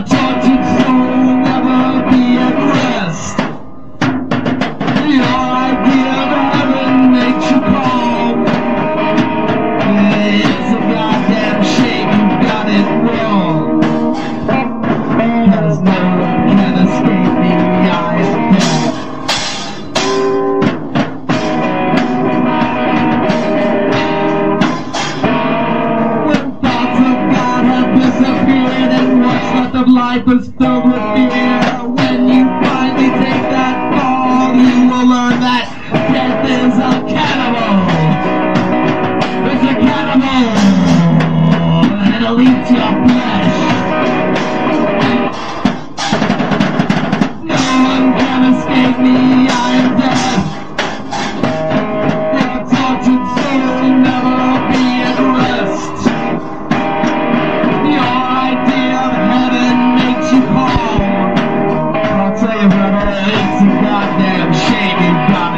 not you. Life is filled with beauty We've